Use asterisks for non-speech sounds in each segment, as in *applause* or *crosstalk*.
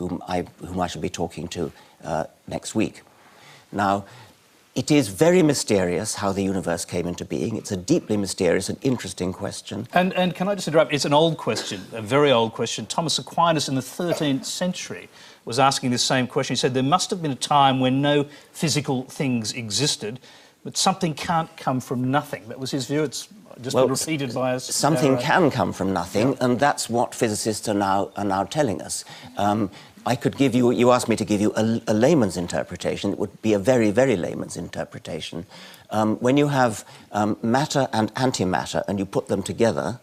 whom I, whom I shall be talking to uh, next week. Now, it is very mysterious how the universe came into being. It's a deeply mysterious and interesting question. And, and can I just interrupt? It's an old question, a very old question. Thomas Aquinas in the 13th century was asking this same question. He said there must have been a time when no physical things existed, but something can't come from nothing. That was his view. It's just Well, been repeated by us. Something Uh, can come from nothing, and that's what physicists are now, are now telling us. Um, I could give you, you asked me to give you a, a layman's interpretation. It would be a very, very layman's interpretation. Um, when you have um, matter and antimatter and you put them together,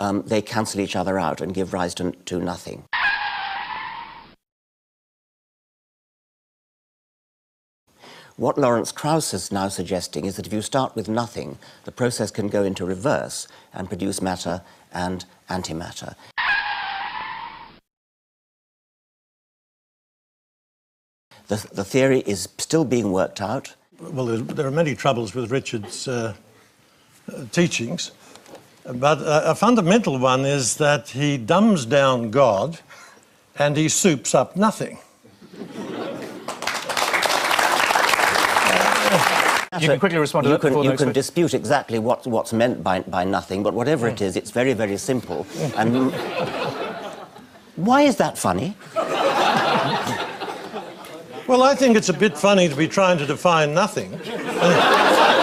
um, they cancel each other out and give rise to, to nothing. What Lawrence Krauss is now suggesting is that if you start with nothing, the process can go into reverse and produce matter and antimatter. The, the theory is still being worked out. Well, there, are many troubles with Richard's uh, uh, teachings, but uh, a fundamental one is that he dumbs down God and he soups up nothing. You can quickly respond to you that can, you can week. dispute exactly what, what's meant by, by nothing, but whatever it is, it's very, very simple. And *laughs* why is that funny? Well, I think it's a bit funny to be trying to define nothing. *laughs*